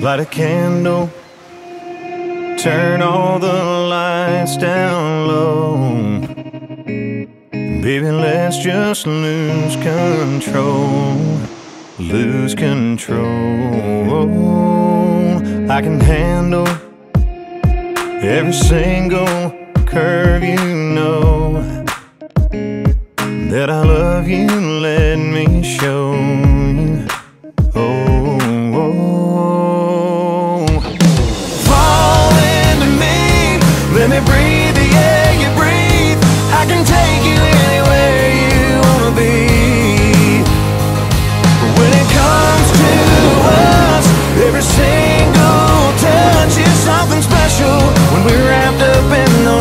Light a candle, turn all the lights down low. Baby, let's just lose control. Lose control. I can handle every single curve, you know. That I love you,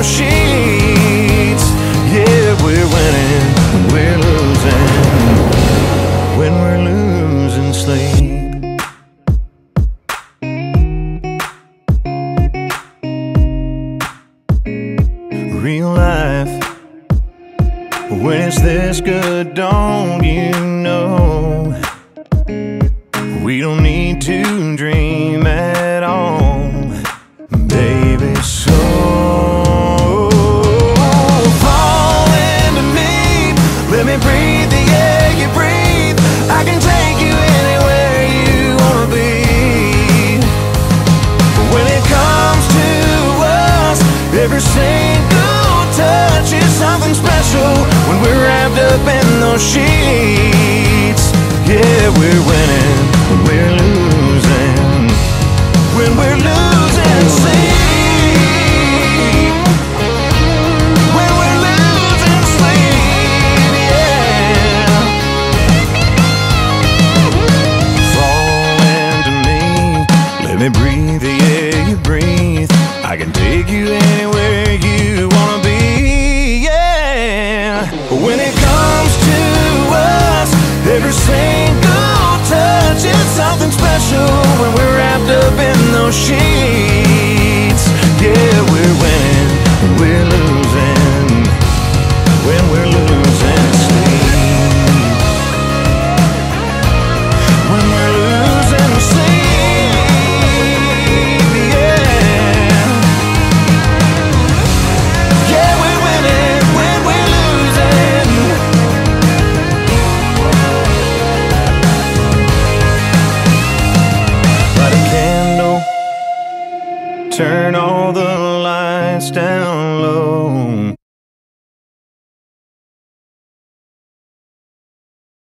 sheets, yeah, we're winning. We're losing, when we're losing sleep. Real life. When it's this good, don't you know? We don't need to dream every single touch is something special. When we're wrapped up in those sheets, yeah, we're let me breathe the air you breathe. I can take you anywhere Turn all the lights down low.